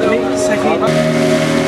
Second.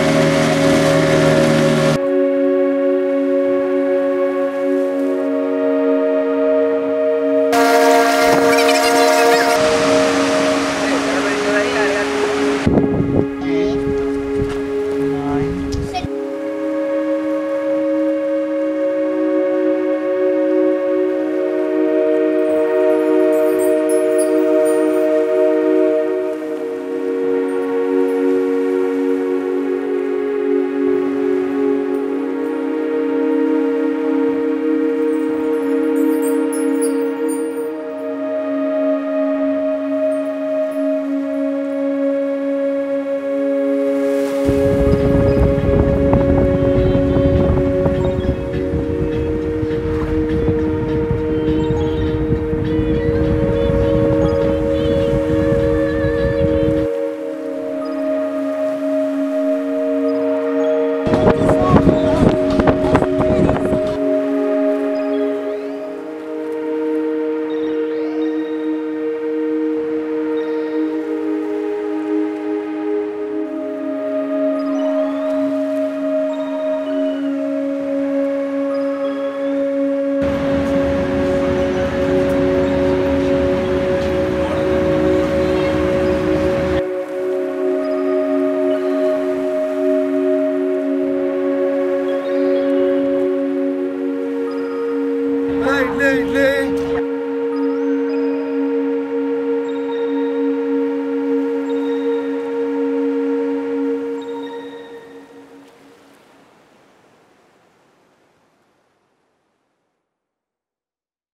Absolutely.